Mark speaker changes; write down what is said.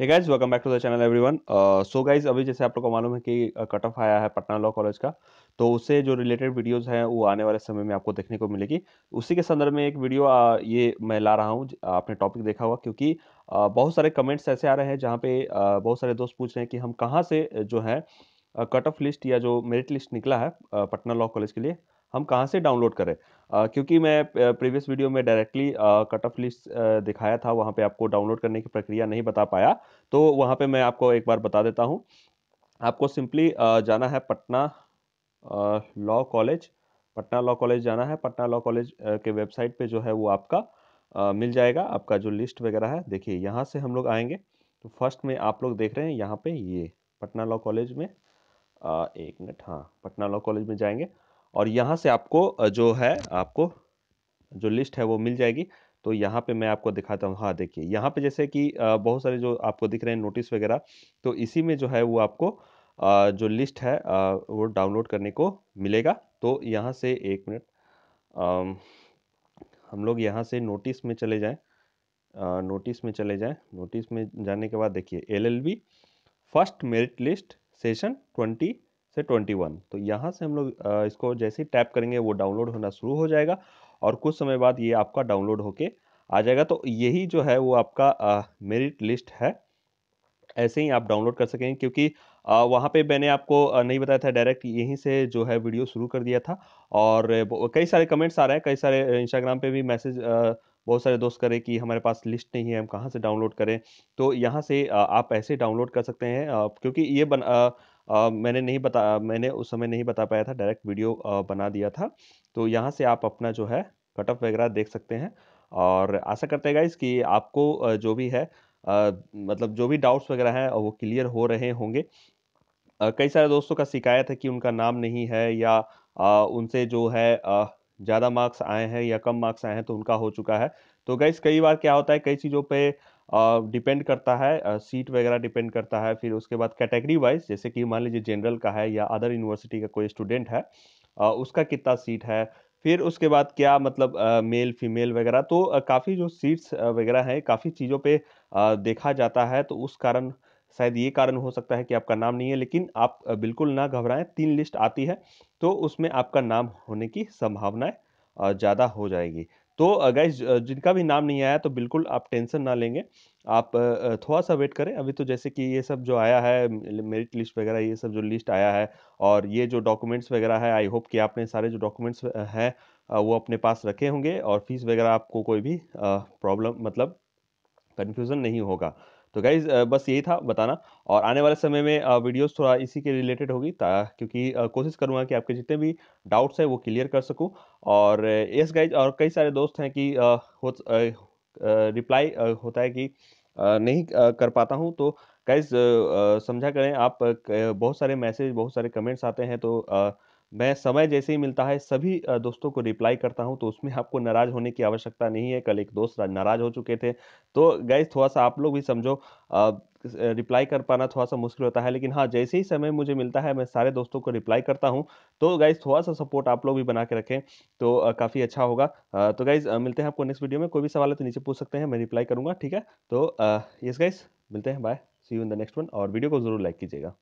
Speaker 1: Hey guys welcome back to the channel everyone so guys अभी जैसे आप लोग को मालूम है कि कट ऑफ़ आया है पटना लॉ कॉलेज का तो उससे जो रिलेटेड वीडियोस हैं वो आने वाले समय में आपको देखने को मिलेगी। उसी के संदर्भ में एक वीडियो uh, ये मैं ला रहा हूँ आपने टॉपिक देखा हुआ क्योंकि uh, बहुत सारे कमेंट्स ऐसे आ रहे हैं जहाँ पे uh, बहुत सारे दोस्त पूछ रहे हैं कि हम कहाँ से जो है कट ऑफ़ लिस्ट या जो मेरिट लिस्ट निकला है पटना लॉ कॉलेज के लिए हम कहाँ से डाउनलोड करें? आ, क्योंकि मैं प्रीवियस वीडियो में डायरेक्टली कट ऑफ़ लिस्ट दिखाया था वहाँ पे आपको डाउनलोड करने की प्रक्रिया नहीं बता पाया तो वहाँ पे मैं आपको एक बार बता देता हूँ। आपको सिंपली जाना है Patna law college Patna law college जाना है पटना लॉ कॉलेज के वेबसाइट पे जो है वो आपका आ, मिल जाएगा आपका जो लिस्ट वगैरह है देखिए यहाँ से हम लोग आएँगे तो फ़र्स्ट में आप लोग देख रहे हैं यहाँ पे ये पटना लॉ कॉलेज में एक मिनट हाँ पटना लॉ कॉलेज में जाएँगे और यहाँ से आपको जो है, आपको जो लिस्ट है वो मिल जाएगी। तो यहाँ पे मैं आपको दिखाता हूँ। हाँ देखिए, यहाँ पे जैसे कि बहुत सारे जो आपको दिख रहे हैं नोटिस वगैरह तो इसी में जो है वो आपको जो लिस्ट है वो डाउनलोड करने को मिलेगा। तो यहाँ से एक मिनट हम लोग यहाँ से नोटिस में चले जाएँ। नोटिस में चले जाएँ। नोटिस में जाने के बाद देखिए, LLB, first merit list session twenty से ट्वेंटी वन। तो यहाँ से हम लोग इसको जैसे ही टैप करेंगे, वो डाउनलोड होना शुरू हो जाएगा और कुछ समय बाद ये आपका डाउनलोड होके आ जाएगा। तो यही जो है वो आपका मेरिट लिस्ट है। ऐसे ही आप डाउनलोड कर सकेंगे क्योंकि वहाँ पे मैंने आपको नहीं बताया था डायरेक्ट यहीं से जो है वीडियो शुरू कर दिया था और कई सारे कमेंट्स आ रहे हैं, कई सारे इंस्टाग्राम पे भी मैसेज बहुत सारे दोस्त करें कि हमारे पास लिस्ट नहीं है, हम कहाँ से डाउनलोड करें? तो यहाँ से आप ऐसे डाउनलोड कर सकते हैं क्योंकि ये बन आ, मैंने नहीं बता मैंने उस समय नहीं बता पाया था डायरेक्ट वीडियो आ, बना दिया था। तो यहाँ से आप अपना जो है कट ऑफ़ वगैरह देख सकते हैं। और आशा करते हैं गाइस कि आपको जो भी है आ, मतलब जो भी डाउट्स वगैरह हैं वो क्लियर हो रहे होंगे। कई सारे दोस्तों का शिकायत है कि उनका नाम नहीं है या उनसे जो है ज़्यादा मार्क्स आए हैं या कम मार्क्स आए हैं तो उनका हो चुका है। तो गाइस कई बार क्या होता है कई चीज़ों पे डिपेंड करता है सीट वगैरह डिपेंड करता है, फिर उसके बाद कैटेगरी वाइज, जैसे कि मान लीजिए जनरल का है या अदर यूनिवर्सिटी का कोई स्टूडेंट है उसका कितना सीट है, फिर उसके बाद क्या मतलब मेल, फीमेल वगैरह तो काफ़ी जो सीट्स वगैरह हैं, काफ़ी चीज़ों पे देखा जाता है तो उस कारण, शायद ये कारण हो सकता है कि आपका नाम नहीं है, लेकिन आप बिल्कुल ना घबराएँ, तीन लिस्ट आती है तो उसमें आपका नाम होने की संभावनाएँ ज़्यादा हो जाएगी। तो गाइज़ जिनका भी नाम नहीं आया तो बिल्कुल आप टेंशन ना लेंगे। आप थोड़ा सा वेट करें। अभी तो जैसे कि ये सब जो आया है मेरिट लिस्ट वगैरह, ये सब जो लिस्ट आया है और ये जो डॉक्यूमेंट्स वगैरह है आई होप कि आपने सारे जो डॉक्यूमेंट्स हैं वो अपने पास रखे होंगे और फ़ीस वगैरह आपको कोई भी प्रॉब्लम मतलब कन्फ्यूज़न नहीं होगा। तो गाइज़ बस यही था बताना। और आने वाले समय में वीडियोस थोड़ा इसी के रिलेटेड होगी क्योंकि कोशिश करूँगा कि आपके जितने भी डाउट्स हैं वो क्लियर कर सकूँ। और यस गाइज़ और कई सारे दोस्त हैं कि हो रिप्लाई होता है कि नहीं कर पाता हूँ। तो गाइज़ समझा करें, आप बहुत सारे मैसेज बहुत सारे कमेंट्स आते हैं तो मैं समय जैसे ही मिलता है, सभी दोस्तों को रिप्लाई करता हूँ तो उसमें आपको नाराज़ होने की आवश्यकता नहीं है। कल एक दोस्त नाराज़ हो चुके थे। तो गैस थोड़ा सा आप लोग भी समझो रिप्लाई कर पाना थोड़ा सा मुश्किल होता है, लेकिन हाँ जैसे ही समय मुझे मिलता है, मैं सारे दोस्तों को रिप्लाई करता हूँ। तो गाइज़ थोड़ा सा सपोर्ट आप लोग भी बना के रखें तो काफ़ी अच्छा होगा। तो गाइज़ मिलते हैं आपको नेक्स्ट वीडियो में। कोई भी सवाल है तो नीचे पूछ सकते हैं, मैं रिप्लाई करूँगा, ठीक है? तो यस गाइज़ मिलते हैं bye see you in the next one और वीडियो को ज़रूर लाइक कीजिएगा।